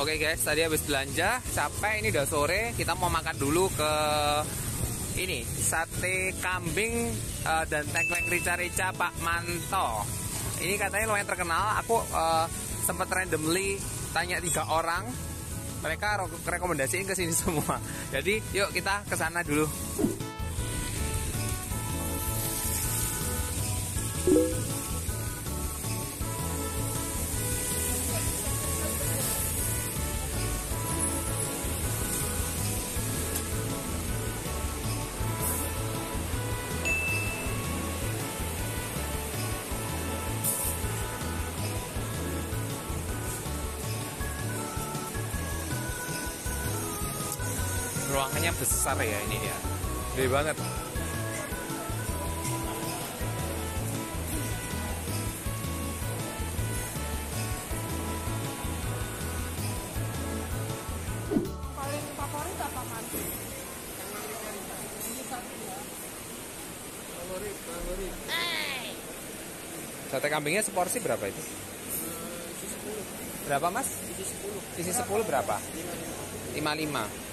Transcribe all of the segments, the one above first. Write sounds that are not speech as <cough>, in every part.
Oke guys, tadi habis belanja, capek ini udah sore, kita mau makan dulu ke ini sate kambing uh, dan tengkleng rica-rica Pak Manto. Ini katanya lumayan terkenal. Aku uh, sempat randomly tanya tiga orang, mereka rekomendasiin ke sini <laughs> semua. Jadi yuk kita ke sana dulu. Ruangannya besar ya ini ya. Gede banget. Paling favorit apa mas? Favorit, favorit. sate kambingnya seporsi berapa itu? Berapa mas? Isi 10. isi 10 berapa? 55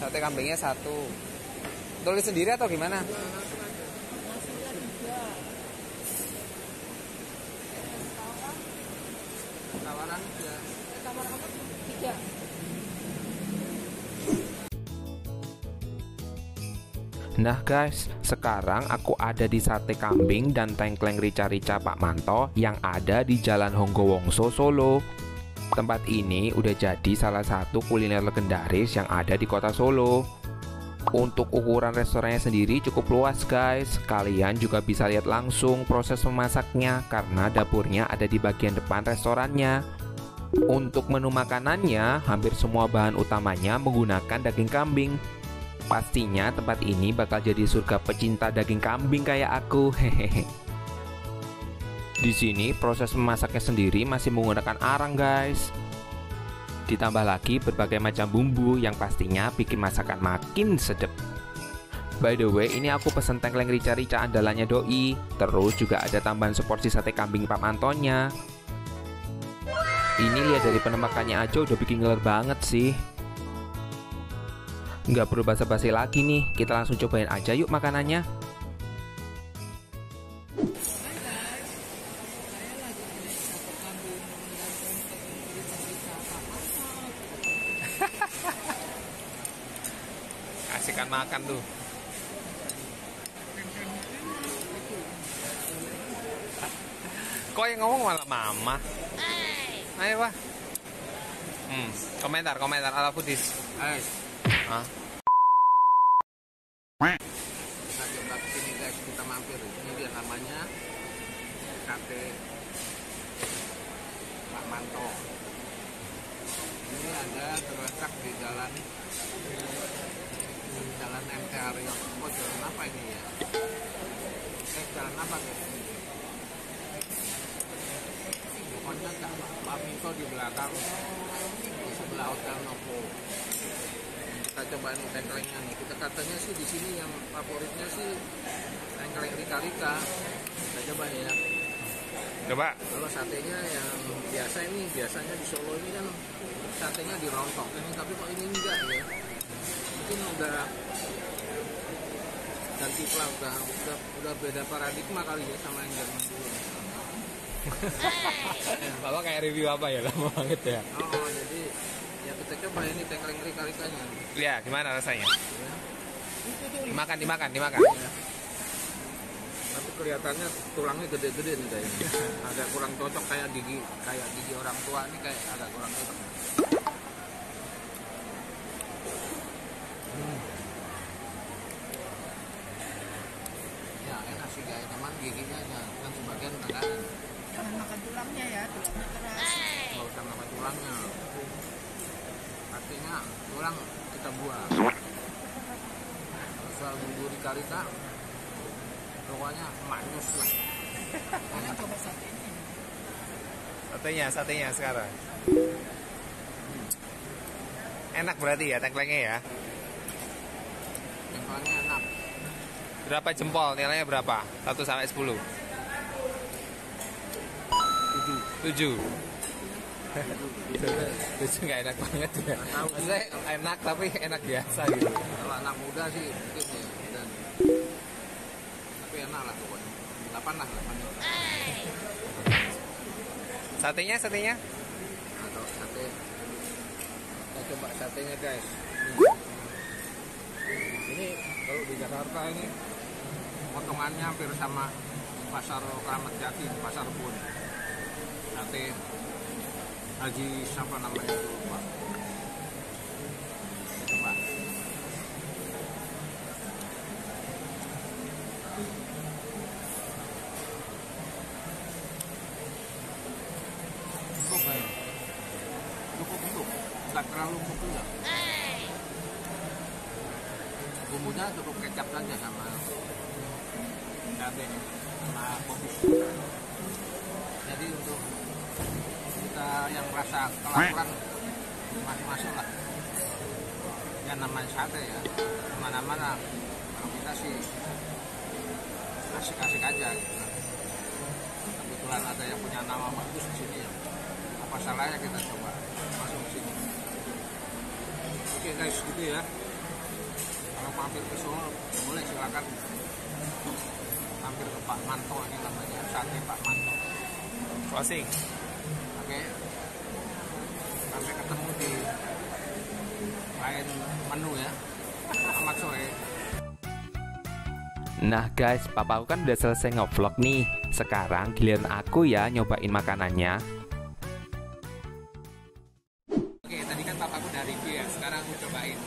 sate kambingnya satu tulis sendiri atau gimana. Tawaran? Tiga. Nah guys, sekarang aku ada di sate kambing dan tengkleng rica-rica Pak Manto yang ada di Jalan Honggowongso Solo. Tempat ini udah jadi salah satu kuliner legendaris yang ada di kota Solo. Untuk ukuran restorannya sendiri cukup luas guys. Kalian juga bisa lihat langsung proses memasaknya karena dapurnya ada di bagian depan restorannya. Untuk menu makanannya, hampir semua bahan utamanya menggunakan daging kambing. Pastinya tempat ini bakal jadi surga pecinta daging kambing kayak aku. Hehehe. Di sini proses memasaknya sendiri masih menggunakan arang, guys. Ditambah lagi berbagai macam bumbu yang pastinya bikin masakan makin sedap. By the way, ini aku pesen tengkleng rica-rica andalannya doi. Terus juga ada tambahan seporsi sate kambing Pak Mantonya. Ini lihat dari penampakannya aja udah bikin ngeler banget sih. Nggak perlu basa-basi lagi nih, kita langsung cobain aja yuk makanannya. Kok yang ngomong malah mama? Ayo, Pak. Hmm, komentar, komentar ala foodies. Guys, Hah? kita coba ke sini guys, kita mampir. Ini dia namanya sate Pak Manto. Ini ada terletak di jalan jalan MT Haryo. Oh, jalan apa ini ya? Eh, jalan apa guys? Kak Pak Minto di belakang di sebelah Hotel Novo. Kita cobain tengklengnya nih. Kita katanya sih di sini yang favoritnya sih tengkleng rika-rika kita cobain ya. Coba. kalau satenya yang biasa ini biasanya di Solo ini kan satenya dirontok ini tapi kok ini enggak ya? Mungkin udah ganti pula udah, udah udah beda paradigma kali ya sama yang zaman dulu <laughs> Bapak kayak review apa ya? Lama banget ya. oh jadi ya kita coba ini tengkleng rika-rikanya Ya, gimana rasanya? ya. Dimakan, dimakan, dimakan. Ya. Tapi kelihatannya tulangnya gede-gede nih kayaknya. <laughs> Agak kurang cocok kayak gigi kayak gigi orang tua ini kayak agak kurang cocok. Hmm. Ya enak sih guys, teman giginya ya, kan sebagian agak Jangan makan tulangnya ya, tulangnya keras. nggak usah makan tulangnya. Artinya tulang kita buang. Soal bumbu rika-rika, pokoknya maknyus lah. Kalian coba satenya. Satenya, satenya sekarang. Enak berarti ya tengklengnya ya. Tempelnya enak. Berapa jempol? Nilainya berapa? 1 sampai 10. Tujuh. <laughs> 7. Itu nggak enak banget ya. Maksudnya enak tapi enak biasa gitu. kalau anak muda sih mungkin ya dan tapi enak lah pokoknya delapan lah delapan Satenya, satenya. atau sate kita coba satenya guys ini kalau di Jakarta ini potongannya hampir sama pasar Keramat Jati pasar pun sate Haji siapa namanya? Itu lupa. Coba. Cukup ya cukup untuk. Nggak terlalu empuk juga. Bumbunya cukup kecap saja sama cabai sama kopi jadi untuk kita yang rasa kelaparan masih masuk lah. Ya namanya sate ya ke mana-mana. Kalau kita sih asik-asik aja gitu. kebetulan ada yang punya nama bagus di sini ya. Apa salahnya kita coba masuk sini? Oke guys gitu ya. Kalau mampir ke Solo boleh silakan. Mampir ke Pak Manto ini namanya sate Pak Manto Closing. oke sampai ketemu di lain menu ya selamat sore Nah guys, papaku kan udah selesai ngevlog nih. Sekarang giliran aku ya nyobain makanannya. Oke, tadi kan papaku udah review ya. Sekarang aku cobain.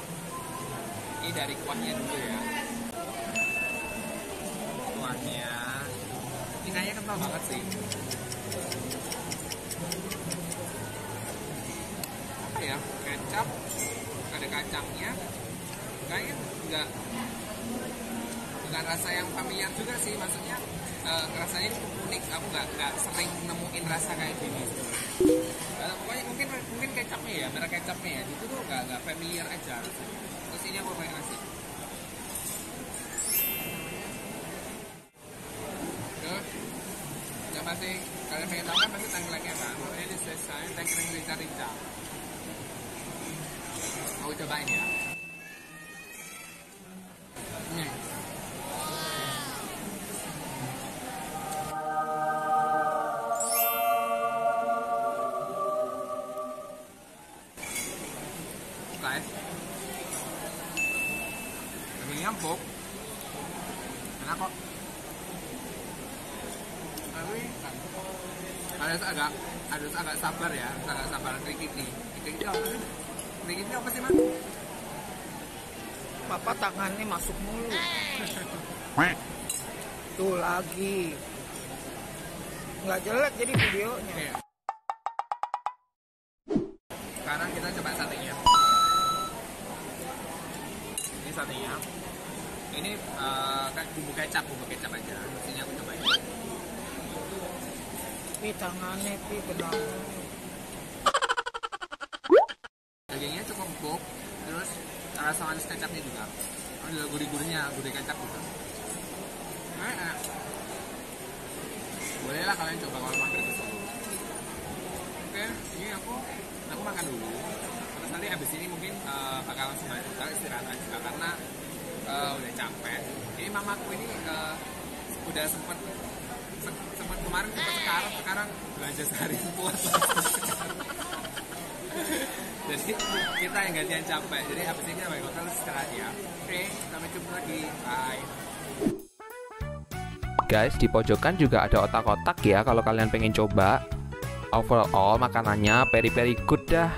Ini dari kuahnya dulu ya. Kuahnya, ini kayaknya kental banget sih. Kecap, ada kacangnya. Kayaknya nggak bukan rasa yang familiar juga sih maksudnya eh, rasanya cukup unik. Aku nggak nggak sering nemuin rasa kayak gini. Eh, pokoknya mungkin mungkin kecapnya ya merek kecapnya ya. Itu tuh nggak nggak familiar aja. Rasanya. terus ini aku pakai nasi. Terus yang kalian pengen tahu kan pasti tengklengnya kan ini selesai tengkleng rica-rica aku cobain ya empuk kok tapi harus agak harus agak sabar ya harus agak sabar krikiti krikiti apa sih krikiti apa sih mas Papa tangannya masuk mulu. <laughs> Tuh lagi. Nggak jelek jadi videonya. Oke. Sekarang kita coba satenya. Ini satenya. Ini kayak bumbu kecap, bumbu kecap aja. Mestinya aku cobain. Pi tangannya pi kenapa? Rasa manis kecapnya juga. Juga gurih-gurihnya, gurih kecap juga. Nah, enak. Boleh lah kalian coba kalau mampir ke Solo. Oke, ini aku aku makan dulu. Terus nanti habis ini mungkin eh, bakal langsung balik hotel istirahat aja karena eh, udah capek. Ini mamaku ini eh, udah sempet se- sempet kemarin sempet sekarang sekarang belanja sehari <laughs> jadi kita yang gantian capek jadi habis ini balik hotel istirahat ya oke sampai jumpa lagi bye Guys, di pojokan juga ada otak-otak ya kalau kalian pengen coba. Overall, makanannya peri-peri good dah.